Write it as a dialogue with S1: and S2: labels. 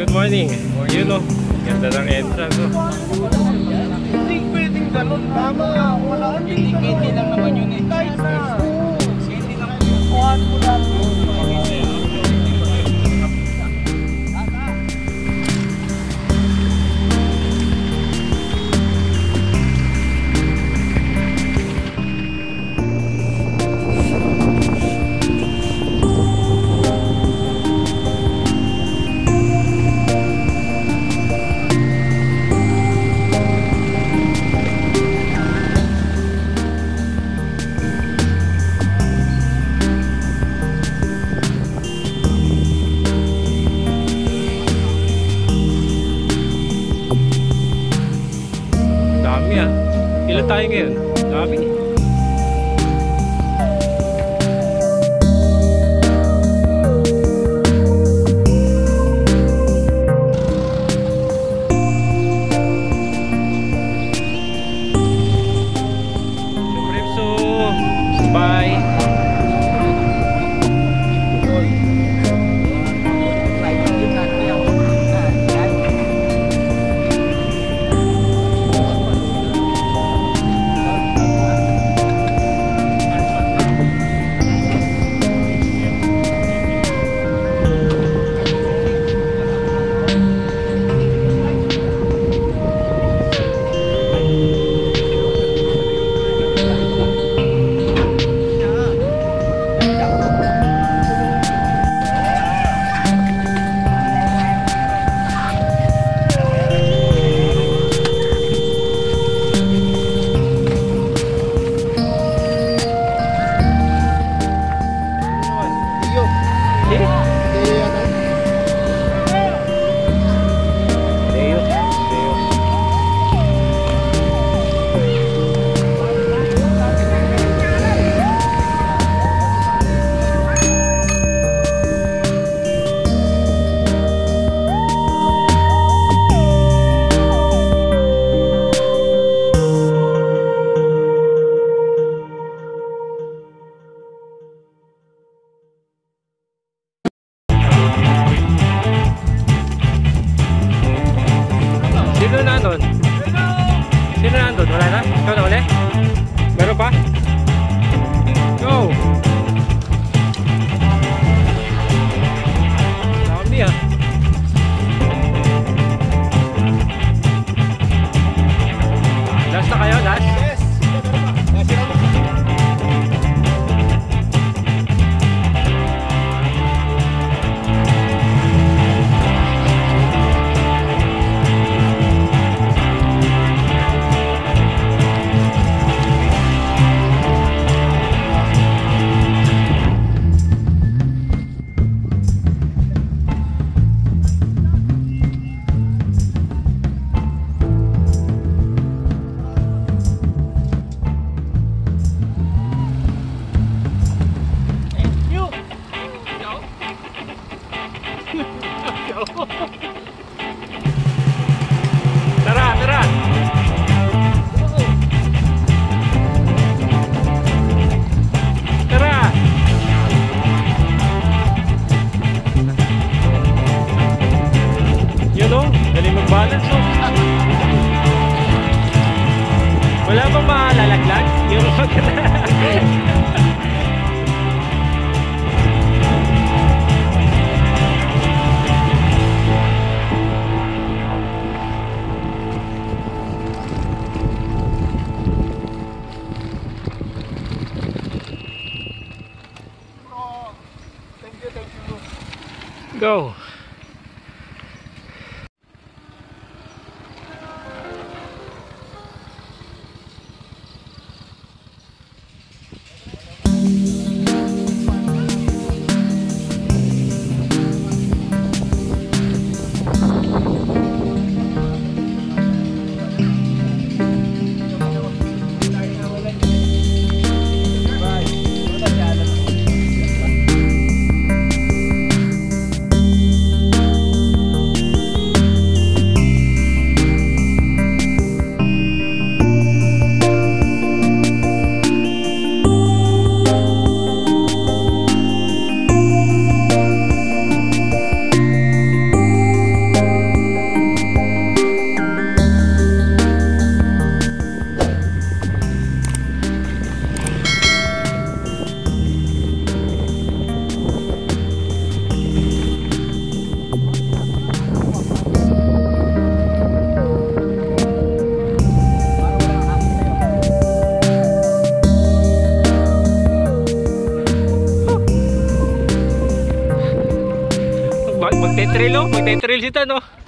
S1: good morning. Yun o. Ganda ng entrance oh.
S2: Hindi pwedeng ganun. Tama. Wala hindi. Hindi lang naman yun eh. Kahit na. Hindi lang. Kuhan mo lang.
S1: Ngayon? Dami. Supremso. Bye. Sino na nandun? Wala na? Ikaw na uli? Meron pa? Go! Dami ah. Last na kayo? Last? Galing mag-balance o. Wala bang malalaglag? Yung
S2: thank you.
S1: Go! Magte-trail oh. Magte-trail si Tan oh.